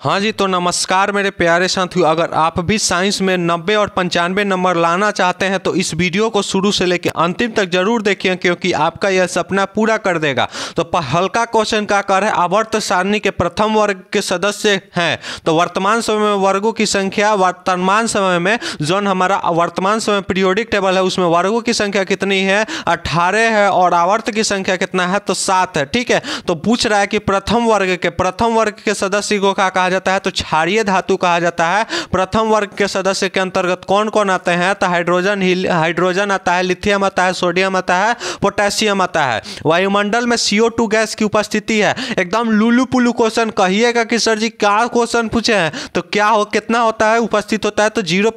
हाँ जी तो नमस्कार मेरे प्यारे साथियों। अगर आप भी साइंस में नब्बे और पंचानवे नंबर लाना चाहते हैं तो इस वीडियो को शुरू से लेकर अंतिम तक ज़रूर देखिए, क्योंकि आपका यह सपना पूरा कर देगा। तो हल्का क्वेश्चन का कर है आवर्त सारणी के प्रथम वर्ग के सदस्य हैं। तो वर्तमान समय में वर्गों की संख्या, वर्तमान समय में जो हमारा, वर्तमान समय पीरियोडिक टेबल है, उसमें वर्गों की संख्या कितनी है? अट्ठारह है और आवर्त की संख्या कितना है? तो सात है, ठीक है? तो पूछ रहा है कि प्रथम वर्ग के, प्रथम वर्ग के सदस्य को क्या कहा जाता है तो क्षारीय धातु कहा जाता है। प्रथम वर्ग के सदस्य के अंतर्गत कौन कौन आते हैं? तो हाइड्रोजन ही हाइड्रोजन आता है, लिथियम आता है, सोडियम आता है, पोटेशियम आता है। वायुमंडल में सीओ गैस की उपस्थिति है। एकदम लुलू पुलू क्वेश्चन कहिएगा कि सर जी, क्या क्वेश्चन पूछे हैं? तो क्या हो, कितना होता है, उपस्थित होता है तो ज़ीरो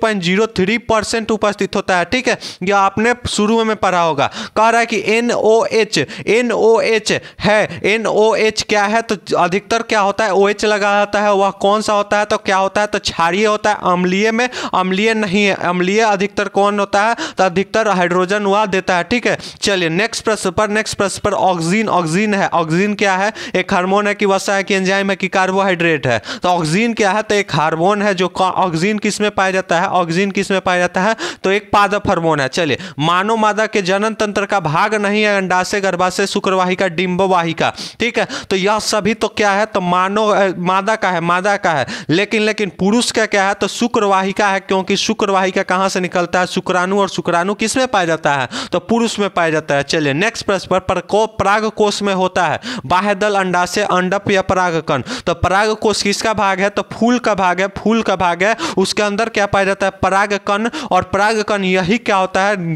उपस्थित होता है, ठीक है? यह आपने शुरू में पढ़ा होगा। कह रहा है कि N O H N O H है एन ओ एच क्या है? तो अधिकतर क्या होता है ओ एच लगा होता है वह कौन सा होता है तो क्या होता है तो क्षारीय होता है, अम्लीय में अम्लीय नहीं है, अम्लीय अधिकतर कौन होता है तो अधिकतर हाइड्रोजन वह देता है, ठीक है? चलिए नेक्स्ट प्रश्न पर नेक्स्ट प्रश्न पर ऑक्सीजन ऑक्सीजन है ऑक्सीजन क्या है? एक हार्मोन है कि वसा है कि एंजाइम है कि कार्बोहाइड्रेट है। तो ऑक्सीजन क्या है? तो एक हार्मोन है जो ऑक्सीजन किसमें पाया जाता है? ऑक्सीजन किसमें पाया जाता है? तो एक पादप हार्मोन है, चलिए। मानव मादा के जनन तंत्र का भाग नहीं है अंडाशय गर्भाशय शुक्रवाहिका डिम्बवाहिका ठीक है? तो यह सभी तो क्या है? तो मानव मादा का है मादा का है। लेकिन लेकिन पुरुष का क्या है? तो शुक्र वाहिका है, क्योंकि शुक्र वाहिका कहाँ से निकलता है? शुक्राणु और शुक्राणु किसमें पाया जाता है? तो पुरुष में पाया जाता है। चलिए नेक्स्ट प्रश्न पर प्रकोप पराग कोष में होता है। बाह्य दल अंडा से अंडप या परागकण तो पराग कोष किसका भाग है? तो फूल का भाग है। फूल का भाग है। उसके अंदर क्या पाया जाता है? परागकण और परागकण यही क्या होता है?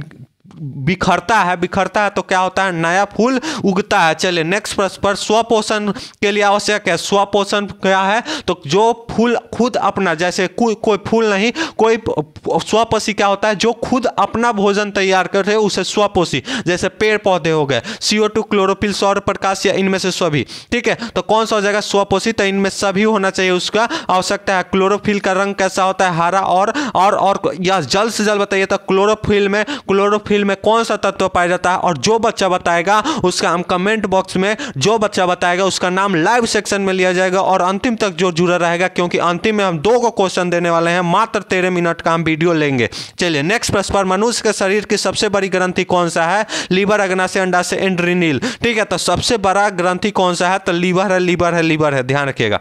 बिखरता है बिखरता है तो क्या होता है? नया फूल उगता है। चलिए नेक्स्ट प्रश्न पर स्वपोषण के लिए आवश्यक है। स्वपोषण क्या है? तो जो फूल खुद अपना, जैसे कोई कोई फूल नहीं, कोई स्वपोषी क्या होता है? जो खुद अपना भोजन तैयार कर रहे, उसे स्वपोषी जैसे पेड़ पौधे हो गए सीओ टू क्लोरोफिल सौर, प्रकाश या इनमें से सभी, ठीक है? तो कौन सा हो जाएगा स्वपोषी तो इनमें सभी होना चाहिए उसका आवश्यकता है। क्लोरोफिल का रंग कैसा होता है? हरा और और और, या जल्द से जल्द बताइए तो क्लोरोफिल में क्लोरोफिल में कौन सा तत्व पाया जाता है और जो बच्चा बताएगा, उसका हम कमेंट बॉक्स में जो बच्चा बताएगा, उसका नाम लाइव सेक्शन में लिया जाएगा और अंतिम तक जो जुड़ा रहेगा, क्योंकि अंतिम में हम दो को क्वेश्चन देने वाले हैं, मात्र तेरह मिनट का हम वीडियो लेंगे। चलिए नेक्स्ट प्रश्न पर मनुष्य के शरीर की सबसे बड़ी ग्रंथि कौन सा है? लीवर, अग्ना से अंडा से एंड्रीनिल। ठीक है तो सबसे बड़ा ग्रंथि कौन सा है? तो लीवर है लीवर है लीवर है, ध्यान रखिएगा।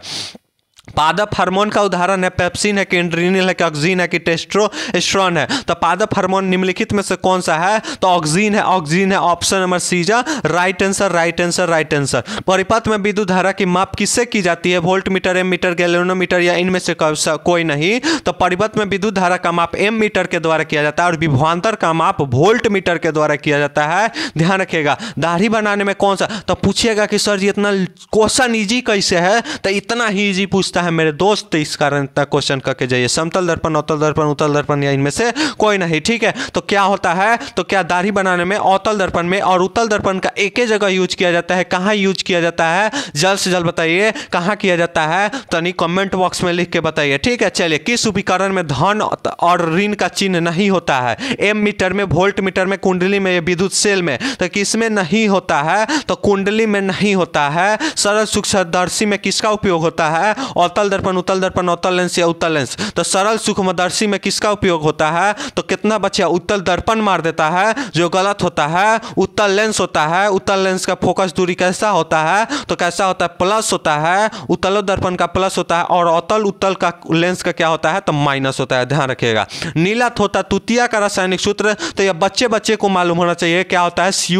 पादप हार्मोन का उदाहरण है, पेप्सिन है कि इंड्रीनिल है कि ऑक्सीन है कि टेस्ट्रोस्ट्रॉन है। तो पादप हार्मोन निम्नलिखित में से कौन सा है? तो ऑक्सीन है ऑक्सीन है ऑप्शन नंबर सी जा, right answer right answer right answer. परिपथ में विद्युत धारा की माप किससे की जाती है? Voltmeter, ammeter, galvanometer या इनमें से कोई नहीं। तो परिपथ में विद्युत धारा का माप एम मीटर के द्वारा किया जाता है और विभवान्तर का माप वोल्ट मीटर के द्वारा किया जाता है। ध्यान रखिएगा, दाढ़ी बनाने में कौन सा? तो पूछिएगा कि सर जी, इतना क्वेश्चन ईजी कैसे है? तो इतना ही ईजी पूछता पूछता है मेरे दोस्त, इस कारण इतना क्वेश्चन करके जाइए। समतल दर्पण अवतल दर्पण, उतल दर्पण, या इनमें से कोई नहीं, ठीक है? तो क्या होता है? तो क्या दाढ़ी बनाने में अवतल दर्पण में और उत्तल दर्पण का एक ही जगह यूज़ किया जाता है? कहाँ यूज़ किया जाता है? जल्द से जल्द बताइए, कहाँ किया जाता है? तनी कमेंट बॉक्स में लिख के बताइए, ठीक है? चलिए, किस उपकरण में धन और ऋण का चिन्ह नहीं होता है? एम मीटर में वोल्ट मीटर में, कुंडली में विद्युत सेल में? तो किसमें नहीं होता है? तो कुंडली में नहीं होता है। सरल, सूक्ष्मदर्शी में किसका उपयोग होता है? अवतल दर्पण उत्तल दर्पण अवतल लेंस या उत्तल लेंस। तो सरल सूक्ष्मदर्शी में किसका उपयोग होता है? तो कितना बच्चा उत्तल दर्पण मार देता है, जो गलत होता है उत्तल लेंस होता है। उत्तल लेंस का फोकस दूरी कैसा होता है? तो कैसा होता है? प्लस होता है उत्तल दर्पण का प्लस होता है, और अवतल उत्तल का लेंस का क्या होता है? तो माइनस होता है, ध्यान रखिएगा। नीला थोता तुतिया का रासायनिक सूत्र तो यह बच्चे बच्चे को मालूम होना चाहिए, क्या होता है? सी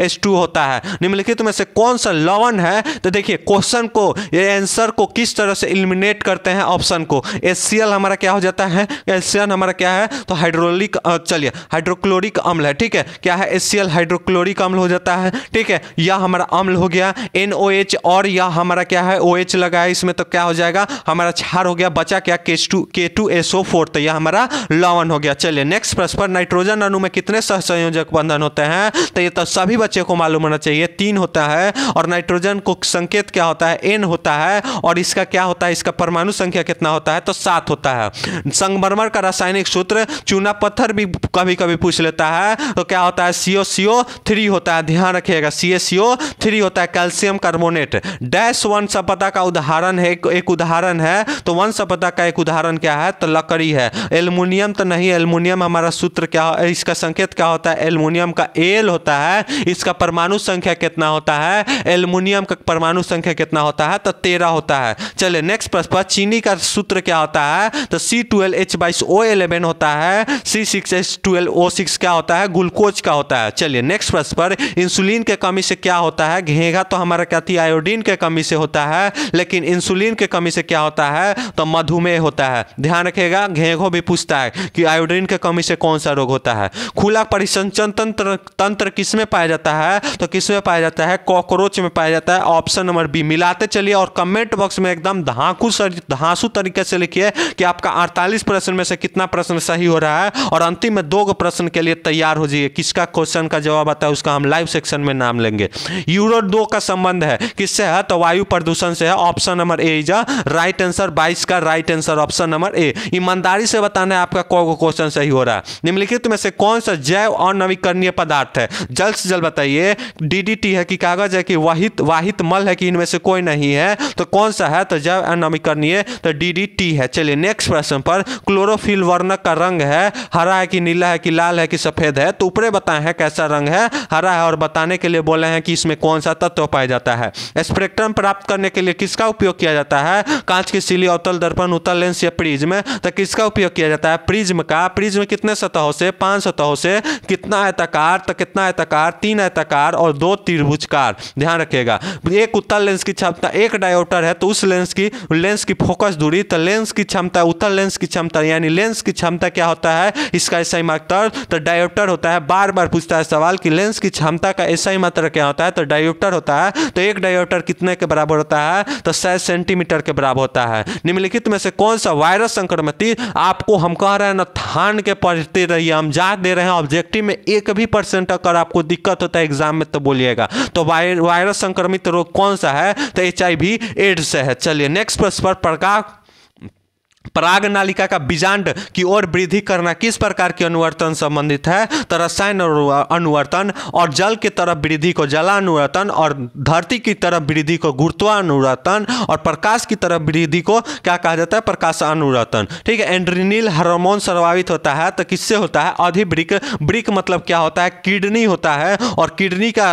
एस टू होता है। निम्नलिखित में से कौन सा लवन है? तो देखिए, क्वेश्चन को ये आंसर को किस तरह से इलिमिनेट करते हैं ऑप्शन को? एससीएल हमारा क्या हो जाता है? एस हमारा क्या है? तो हाइड्रोलिक चलिए हाइड्रोक्लोरिक अम्ल है, ठीक है? क्या है? एससीएल हाइड्रोक्लोरिक अम्ल हो जाता है, ठीक है? यह हमारा अम्ल हो गया एन और यह हमारा क्या है? ओ OH लगा है, इसमें तो क्या हो जाएगा? हमारा क्षार हो गया, बचा क्या? के टू के टू एस ओ फोर तो यह हमारा लवन हो गया। चलिए नेक्स्ट प्रश्न पर नाइट्रोजन अणु में कितने सहसंयोजक बंधन होते हैं? तो ये तो सभी बच्चे को मालूम होना चाहिए, तीन होता है और नाइट्रोजन को संकेत क्या होता है? एन होता है और इसका क्या होता है? इसका परमाणु संख्या कितना होता है? तो सात होता है। संगमरमर का रासायनिक सूत्र चूना पत्थर भी कभी कभी पूछ लेता है। तो क्या होता है? सीओ सीओ थ्री होता है। ध्यान रखिएगा सी एस सीओ थ्री होता है कैल्शियम कार्बोनेट डैश वन सपदा का उदाहरण है, एक उदाहरण है। तो वन सपदा का एक उदाहरण क्या है? तो लकड़ी है। एल्युमिनियम तो नहीं, एल्युमिनियम हमारा सूत्र क्या, इसका संकेत क्या होता है? एल्युमिनियम का एल होता है। इसका परमाणु संख्या कितना होता है? एल्युमिनियम का परमाणु संख्या कितना होता है? तो तेरह होता है? चलिए नेक्स्ट प्रश्न पर चीनी का सूत्र क्या होता है? तो सी ट्वेल्व एच बाईस ओ एलेवन होता है C six H twelve O six क्या होता है? ग्लूकोज का होता है। चलिए नेक्स्ट प्रश्न पर इंसुलिन के कमी से क्या होता है? घेगा तो हमारा क्या थी? आयोडीन के कमी से होता है, लेकिन इंसुलिन के कमी से क्या होता है? तो मधुमेह होता है। ध्यान रखेगा घेघो भी पूछता है कि आयोडीन के कमी से कौन सा रोग होता है? खुला परिसंचन तंत्र तंत्र किसमें पाया जाता है? तो किसमें पाया जाता है? कॉकरोच में पाया जाता है। ऑप्शन नंबर बी, मिलाते चलिए और कमेंट बॉक्स में एकदम धाकू धांसू तरीके से लिखिए कि आपका अड़तालीस प्रश्न में से कितना प्रश्न सही हो रहा है और अंतिम में दो प्रश्न के लिए तैयार हो जाइए। किसका क्वेश्चन का जवाब आता है उसका हम लाइव सेक्शन में नाम लेंगे। यूरो दो का संबंध है। किससे है? तो वायु प्रदूषण से है। Option number A is right answer बाईस का right answer option number A ईमानदारी से बताना है आपका कौन क्वेश्चन सही हो रहा है। निम्नलिखित में से कौन सा जैव और नवीकरणीय पदार्थ है? जल्द से जल्द बताइए। डीडीटी है कि कागज़ है कि वाहित वाहित मल है कि इनमें से कोई नहीं है? तो कौन सा है? तो जैव नवीकरणीय तो डीडीटी है। चलिए नेक्स्ट प्रश्न पर क्लोरोफिल वर्णक का रंग है, हरा है कि नीला है कि लाल है कि सफ़ेद है? तो ऊपरे बताए हैं कैसा रंग है, हरा है और बताने के लिए बोले हैं कि इसमें कौन सा तत्व पाया जाता है। स्पेक्ट्रम प्राप्त करने के लिए किसका उपयोग किया जाता है? कांच की सिली, अवतल दर्पण, उत्तल लेंस या प्रिज्म? तो किसका उपयोग किया जाता है? प्रिज्म का। प्रिज्म कितने सतहों से? पाँच सतहों से। कितना आयताकार? तो कितना आयताकार? तीन आयताकार और दो त्रिभुजकार। ध्यान रखिएगा। एक उत्तल लेंस की क्षमता, एक डायोटर है तो उस लेंस की लेंस की फोकस दूरी तो लेंस की क्षमता, उत्तल लेंस की क्षमता, यानी लेंस की क्षमता क्या होता है? इसका ऐसा ही मात्रा तो डायोप्टर होता है बार बार पूछता है सवाल कि लेंस की क्षमता का ऐसा ही मात्रा क्या होता है? तो डायोप्टर होता है तो एक डायोप्टर कितने के बराबर होता है? तो सौ सेंटीमीटर के बराबर होता है। निम्नलिखित में से कौन सा वायरस संक्रमित आपको, हम कह रहे हैं ना, थान के पढ़ते रहिए हम जा दे रहे हैं ऑब्जेक्टिव में एक भी परसेंट अगर आपको दिक्कत होता है एग्ज़ाम में तो बोलिएगा। तो वायरस संक्रमित रोग कौन सा है? तो एच आई एड्स है। चलिए नेक्स्ट प्रश्न पर प्रकाश पराग नालिका का बीजांड की ओर वृद्धि करना किस प्रकार के अनुवर्तन संबंधित है? तो रसायन अनुवर्तन और जल की तरफ़ वृद्धि को जलानुवर्तन और धरती की तरफ़ वृद्धि को गुरुत्वानुवर्तन और प्रकाश की तरफ़ वृद्धि को क्या कहा जाता है? प्रकाश अनुवर्तन ठीक है, एंड्रीनिल हार्मोन प्रभावित होता है तो किससे होता है? अधिब्रिक ब्रिक मतलब क्या होता है? किडनी होता है और किडनी का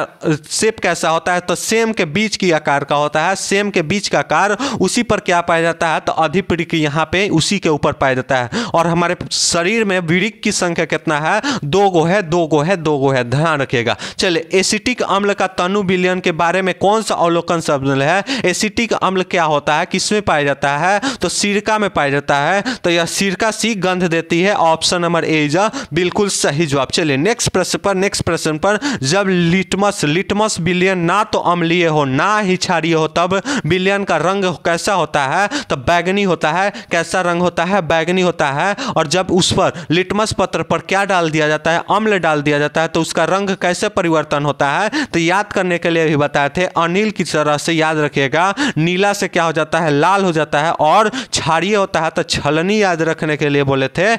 शेप कैसा होता है? तो सेम के बीच की आकार का होता है, सेम के बीच का आकार, उसी पर क्या पाया जाता है? तो अधिब्रिक यहाँ पे उसी के ऊपर पाया जाता है। और हमारे शरीर में विड़िक की संख्या कितना है? दो गो है, दो गो है, दो गो है। ध्यान रखिएगा। चलिए, एसिटिक अम्ल का तनु विलियन के बारे में कौन सा अवलोकन शब्द है? एसिटिक अम्ल क्या होता है? किसमें पाया जाता है? तो सिरका में पाया जाता है। तो यह सिरका सी गंध देती है। ऑप्शन नंबर ए जा, बिल्कुल सही जवाब। चलिए, नेक्स्ट प्रश्न पर, नेक्स्ट प्रश्न पर, जब लिटमस लिटमस बिलियन ना तो अम्लीय हो, ना ही क्षारीय हो, तब बिलियन का रंग कैसा होता है? तो बैगनी होता है, कैसा रंग होता है, बैगनी होता है और जब उस पर लिटमस पत्र पर क्या डाल दिया जाता है, अम्ल डाल दिया जाता है तो उसका रंग कैसे परिवर्तन होता है तो याद करने के लिए भी बताए थे, अनिल की तरह से याद रखिएगा, नीला से क्या हो जाता है, लाल हो जाता है और क्षारीय होता है तो छलनी याद रखने के लिए बोले थे,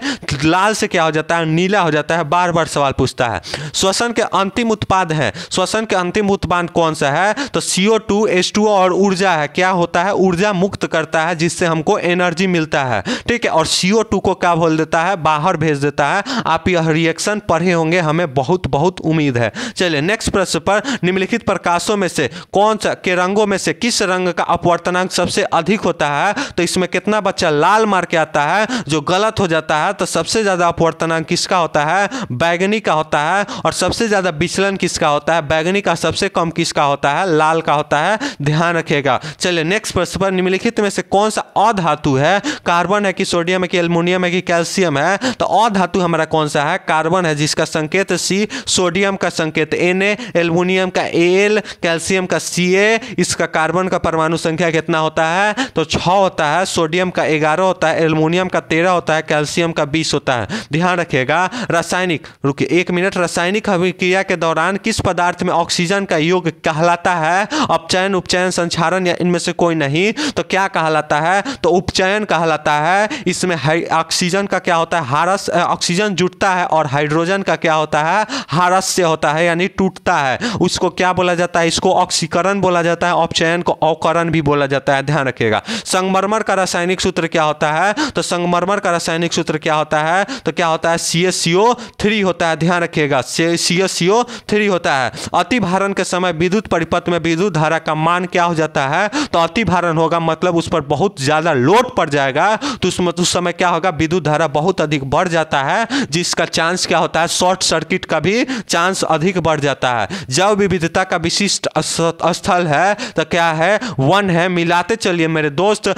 लाल से क्या हो जाता है, नीला हो जाता है बार बार सवाल पूछता है। श्वसन के अंतिम उत्पाद है, श्वसन के अंतिम उत्पाद कौन सा है तो सीओ टू एच टू और ऊर्जा है, क्या होता है, ऊर्जा मुक्त करता है, जिससे हमको एनर्जी मिलता है। ठीक है, और टू को क्या बोल देता है? बाहर भेज देता है। आप यह रिएक्शन पढ़े होंगे, हमें बहुत बहुत उम्मीद है। चलिए नेक्स्ट प्रश्न पर निम्नलिखित प्रकाशों में से कौन सा, के रंगों में से किस रंग का अपवर्तनांक सबसे अधिक होता है? तो इसमें कितना बच्चा लाल मार के आता है, जो गलत हो जाता है तो सबसे ज़्यादा अपवर्तनांक किसका होता है? बैगनी का होता है, और सबसे ज़्यादा विचलन किसका होता है? बैगनी का सबसे कम किसका होता है? लाल का होता है। ध्यान रखिएगा। चलिए नेक्स्ट प्रश्न पर निम्नलिखित में से कौन सा अधातु है? कार्बन है कि सोडियम है कि एल्युमिनियम है कि कैल्शियम है तो अधातु हमारा कौन सा है? कार्बन है, जिसका संकेत सी सोडियम का संकेत एन एल्युमिनियम का एल कैल्शियम का सी ए इसका कार्बन का परमाणु संख्या कितना होता है? तो छः होता है, सोडियम का ग्यारह होता है, एल्युमिनियम का तेरह होता है, कैल्शियम का बीस होता है। ध्यान रखिएगा, रासायनिक, रुकिए, एक मिनट, रासायनिक अभिक्रिया के दौरान किस पदार्थ में ऑक्सीजन का योग कहलाता है? अपचयन, उपचयन संचारण या इनमें से कोई नहीं तो क्या कहलाता है? तो उपचयन कहलाता है, इसमें ऑक्सीजन का क्या होता है? हारस ऑक्सीजन जुटता है और हाइड्रोजन का क्या होता है? हारस से होता है, यानी टूटता है। उसको क्या बोला जाता है? इसको ऑक्सीकरण बोला जाता है अपचयन को अवकरण भी बोला जाता है। ध्यान रखिएगा। संगमरमर का रासायनिक सूत्र क्या होता है? तो संगमरमर का रासायनिक सूत्र क्या होता है? तो क्या होता है? सी एस थ्री होता है। ध्यान रखिएगा। सी एस थ्री होता है। अति भारण के समय विद्युत परिपथ में विद्युत धारा का मान क्या हो जाता है? तो अति भारण होगा मतलब उस पर बहुत ज़्यादा लोड पड़ जाएगा। तो उसमें उस समय क्या होगा? विद्युत धारा बहुत अधिक बढ़ जाता है, जिसका चांस क्या होता है? शॉर्ट सर्किट का भी चांस अधिक बढ़ जाता है। जब विविधता का विशिष्ट स्थल है तो क्या है? वन है। मिलाते चलिए मेरे दोस्त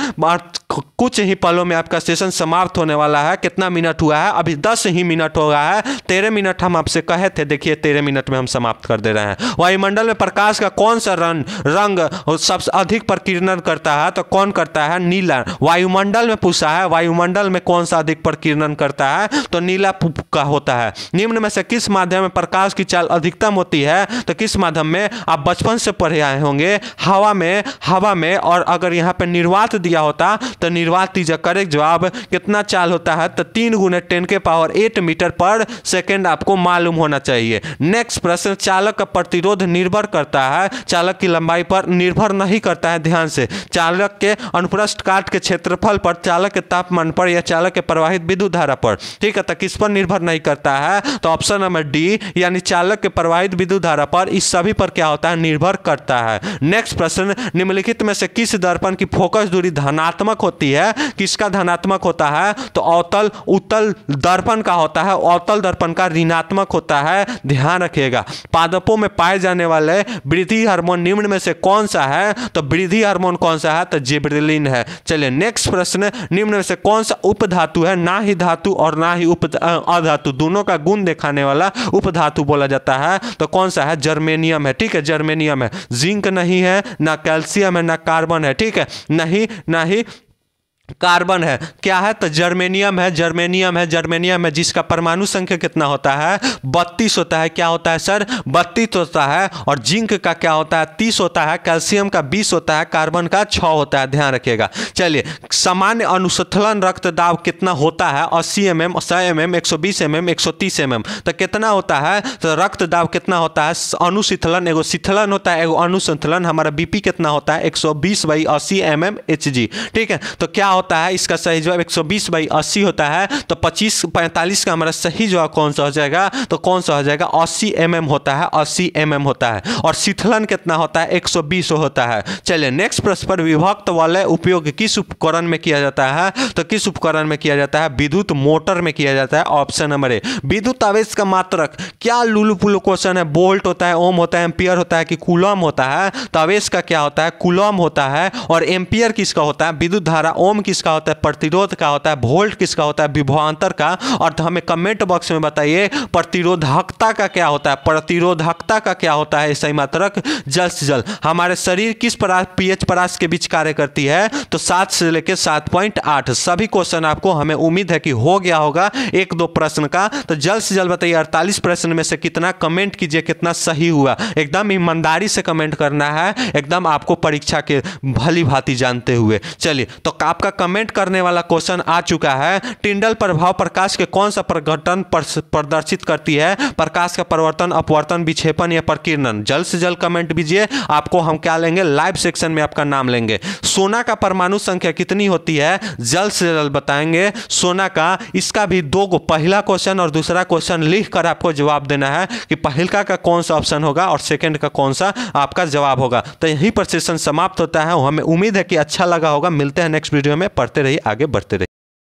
कुछ ही पलों में आपका सेशन समाप्त होने वाला है। कितना मिनट हुआ है? अभी दस ही मिनट हो रहा है। तेरह मिनट हम आपसे कहे थे। देखिए, तेरह मिनट में हम समाप्त कर दे रहे हैं। वायुमंडल में प्रकाश का कौन सा रंग रंग सबसे अधिक प्रकीर्णन करता है? तो कौन करता है? नीला। वायुमंडल में पूछा है, वायुमंडल में कौन सा अधिक प्रकीर्णन करता है? तो नीला का होता है। निम्न में से किस माध्यम में प्रकाश की चाल अधिकतम होती है? तो किस माध्यम में? आप बचपन से पढ़े आए होंगे, हवा में हवा में, और अगर यहाँ पे निर्वात दिया होता तो निर्वात दीजिए, करेक्ट जवाब, कितना चाल होता है? तो तीन गुने टेन के पावर एट मीटर पर सेकेंड आपको मालूम होना चाहिए। नेक्स्ट प्रश्न, चालक का प्रतिरोध निर्भर करता है? चालक की लंबाई पर निर्भर नहीं करता है, ध्यान से। चालक के अनुप्रस्थ काट के क्षेत्रफल पर चालक के तापमान पर या चालक के प्रवाहित विद्युत धारा पर। ठीक है तो किस पर निर्भर नहीं करता है। तो ऑप्शन नंबर डी यानी चालक के प्रवाहित विद्युत धारा पर इस सभी पर क्या होता है? निर्भर करता है। नेक्स्ट प्रश्न, निम्नलिखित में से किस दर्पण की फोकस दूरी धनात्मक होती है? किसका धनात्मक होता है? तो अवतल, उत्तल दर्पण का होता है। अवतल दर्पण का ऋणात्मक होता है। ध्यान रखिएगा। पादपों में पाए जाने वाले वृद्धि हार्मोन निम्न में से कौन सा है? तो वृद्धि हार्मोन कौन सा है? तो जिब्रिलिन है। चलिए नेक्स्ट प्रश्न निम्न में से कौन सा उपधातु है? ना ही धातु और ना ही उप अधातु। दोनों का गुण दिखाने वाला उपधातु बोला जाता है। तो कौन सा है? जर्मेनियम है। ठीक है, जर्मेनियम है। जिंक नहीं है, ना कैल्शियम है, ना कार्बन है। ठीक है, नहीं, ना ही कार्बन है। क्या है? तो जर्मेनियम है जर्मेनियम है जर्मेनियम है, जिसका परमाणु संख्या कितना होता है? बत्तीस होता है। क्या होता है, सर? बत्तीस होता है। और जिंक का क्या होता है? तीस होता है। कैल्शियम का बीस होता है। कार्बन का छः होता है। ध्यान रखिएगा। चलिए, सामान्य अनुसथलन रक्त दाब कितना होता है? अस्सी एम एम सौ एम एम एक सौ बीस एम एम एक सौ तीस एम एम तो कितना होता है? तो रक्त दाब कितना होता है? अनुशीतलन, एगो शीतलन होता है, एगो अनुसंथलन हमारा बीपी कितना होता है? एक सौ बीस बाई अस्सी एम एम एच जी ठीक है? तो क्या होता है, इसका सही जवाब 120 सौ बीस बाई अस्सी होता है तो 25 45 का हमारा सही जवाब कौन सा हो जाएगा? तो कौन सा हो जाएगा? 80 एम mm होता है 80 एम mm होता है, और शीतलन कितना होता है? 120 होता है। चलिए नेक्स्ट प्रश्न पर विभक्त वाले उपयोग किस उपकरण में किया जाता है? तो किस उपकरण में किया जाता है? विद्युत मोटर में किया जाता है ऑप्शन नंबर ए विद्युत आवेश का मात्रक, क्या लुलु पुलु क्वेश्चन है? बोल्ट होता है ओम होता है एम्पियर होता है कि कुलम होता है? तो आवेश का क्या होता है? कुलम होता है, और एम्पियर किसका होता है? विद्युत धारा ओम किसका होता है? प्रतिरोध का होता है। वोल्ट किसका होता है? विभवांतर का। और तो हमें कमेंट बॉक्स में बताइए, प्रतिरोधकता का क्या होता है? प्रतिरोधकता का क्या होता है? सही मात्रक जल से जल हमारे शरीर किस परास पीएच परास के बीच कार्य करती है? तो सात से लेकर सात पॉइंट आठ। सभी क्वेश्चन आपको हमें उम्मीद है कि हो गया होगा। एक दो प्रश्न का। तो जल्द से जल्द बताइए, अड़तालीस प्रश्न में से कितना कमेंट कीजिए, कितना सही हुआ? एकदम ईमानदारी से कमेंट करना है। एकदम आपको परीक्षा के भली भांति जानते हुए। चलिए तो आपका कमेंट करने वाला क्वेश्चन आ चुका है। टिंडल प्रभाव प्रकाश के कौन सा प्रघटन प्रदर्शित करती है? प्रकाश का परिवर्तन, अपवर्तन विक्षेपन या प्रकीर्णन? जल्द से जल्द कमेंट कीजिए। आपको हम क्या लेंगे? लाइव सेक्शन में आपका नाम लेंगे। सोना का परमाणु संख्या कितनी होती है? जल्द से जल्द बताएँगे। सोना का, इसका भी दो को पहला क्वेश्चन और दूसरा क्वेश्चन लिख कर आपको जवाब देना है कि पहलका का कौन सा ऑप्शन होगा और सेकंड का कौन सा आपका जवाब होगा। तो यहीं पर सेशन समाप्त होता है। हमें उम्मीद है कि अच्छा लगा होगा। मिलते हैं नेक्स्ट वीडियो में। पढ़ते रहिए आगे बढ़ते रहिए।